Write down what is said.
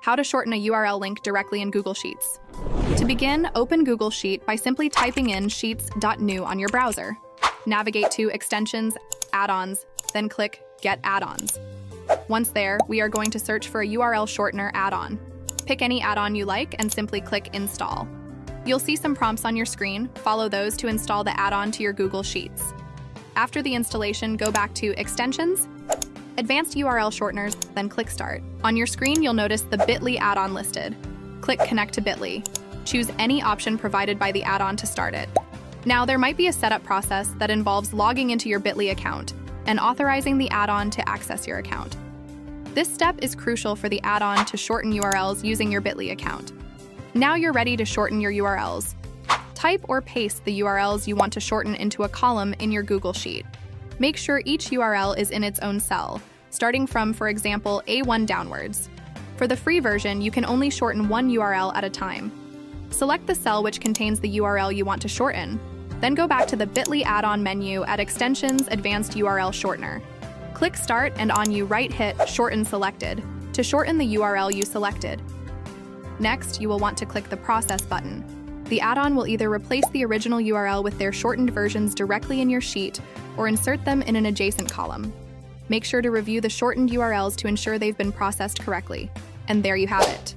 how to shorten a URL link directly in Google Sheets. To begin, open Google Sheet by simply typing in sheets.new on your browser. Navigate to Extensions, Add-ons, then click Get Add-ons. Once there, we are going to search for a URL shortener add-on. Pick any add-on you like and simply click Install. You'll see some prompts on your screen. Follow those to install the add-on to your Google Sheets. After the installation, go back to Extensions, Advanced URL Shorteners, then click Start. On your screen, you'll notice the Bitly add-on listed. Click Connect to Bitly. Choose any option provided by the add-on to start it. Now, there might be a setup process that involves logging into your Bitly account and authorizing the add-on to access your account. This step is crucial for the add-on to shorten URLs using your Bitly account. Now you're ready to shorten your URLs. Type or paste the URLs you want to shorten into a column in your Google Sheet. Make sure each URL is in its own cell, starting from, for example, A1 downwards. For the free version, you can only shorten one URL at a time. Select the cell which contains the URL you want to shorten, then go back to the Bitly add-on menu at Extensions Advanced URL Shortener. Click Start and on you right hit Shorten Selected to shorten the URL you selected. Next, you will want to click the Process button. The add-on will either replace the original URL with their shortened versions directly in your sheet or insert them in an adjacent column. Make sure to review the shortened URLs to ensure they've been processed correctly. And there you have it.